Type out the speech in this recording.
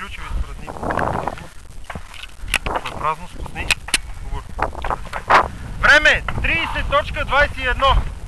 ключови според ни. На празно спусни. Време 30.21.